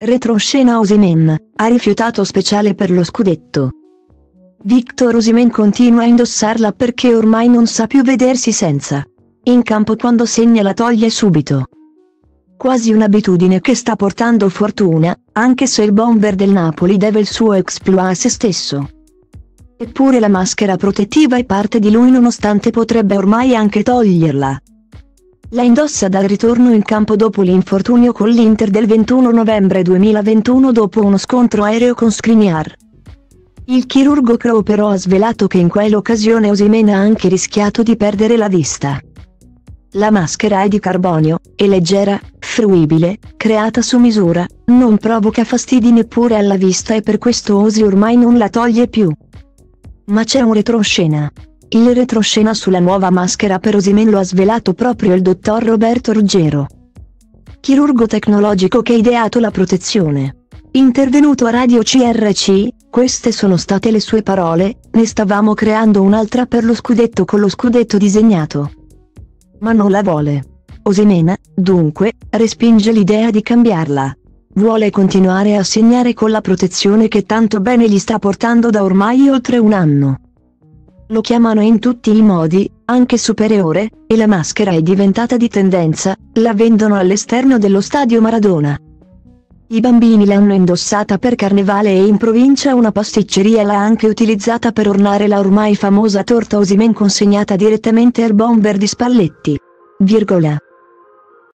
Retroscena Osimen, ha rifiutato speciale per lo scudetto. Victor Osimen continua a indossarla perché ormai non sa più vedersi senza. In campo quando segna la toglie subito. Quasi un'abitudine che sta portando fortuna, anche se il bomber del Napoli deve il suo exploit a se stesso. Eppure la maschera protettiva è parte di lui nonostante potrebbe ormai anche toglierla. La indossa dal ritorno in campo dopo l'infortunio con l'Inter del 21 novembre 2021 dopo uno scontro aereo con Skriniar. Il chirurgo Crow però ha svelato che in quell'occasione Osimena ha anche rischiato di perdere la vista. La maschera è di carbonio, è leggera, fruibile, creata su misura, non provoca fastidi neppure alla vista e per questo Osi ormai non la toglie più. Ma c'è un retroscena. Il retroscena sulla nuova maschera per Osimen lo ha svelato proprio il dottor Roberto Ruggero. Chirurgo tecnologico che ha ideato la protezione. Intervenuto a Radio CRC, queste sono state le sue parole, ne stavamo creando un'altra per lo scudetto con lo scudetto disegnato. Ma non la vuole. Osimena, dunque, respinge l'idea di cambiarla. Vuole continuare a segnare con la protezione che tanto bene gli sta portando da ormai oltre un anno. Lo chiamano in tutti i modi, anche superiore, e la maschera è diventata di tendenza, la vendono all'esterno dello stadio Maradona. I bambini l'hanno indossata per carnevale e in provincia una pasticceria l'ha anche utilizzata per ornare la ormai famosa torta Osimen consegnata direttamente al bomber di Spalletti. Virgola.